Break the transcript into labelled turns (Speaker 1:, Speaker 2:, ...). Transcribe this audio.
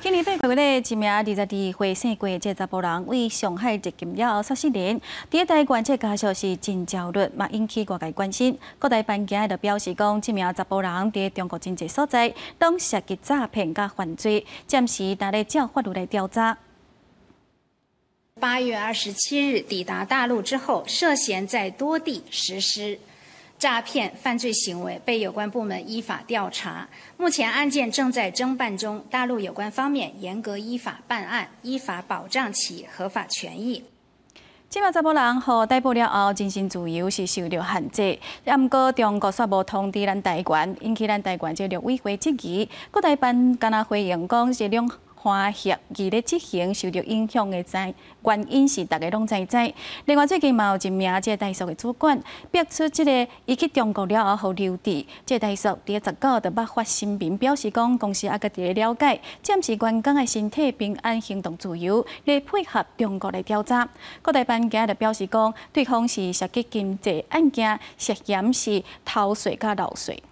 Speaker 1: 今年八月咧，一名二十二岁姓郭的查甫人为上海入境了后杀死人，第一代关切家属是真焦虑，嘛引起各界关心。各大班警就表示讲，这名查甫人伫中国真济所在，拢涉及诈骗甲犯罪，暂时待咧照法律来调查。
Speaker 2: 八月二十七日抵达大陆之后，涉嫌在多地实施。诈骗犯罪行为被有关部门依法调查，目前案件正在侦办中。大陆有关方面严格依法办案，依法保障其合法权益。
Speaker 1: 这名查甫人和逮捕了后，精神自由是受到限制。不过中国却无通知咱台湾，引起咱台湾这陆委会质疑。国台办敢若回应讲，是两。花协议咧执行受到影响的在原因是大家拢知知。另外最近嘛有一名即个大叔的主管，逼出即个伊去中国了后好留置。即个大叔伫十九就捌发声明表示讲，公司也个伫了解，暂时员工的身体平安、行动自由，来配合中国来调查。各大班今日表示讲，对方是涉及经济案件，涉嫌是偷税甲漏税。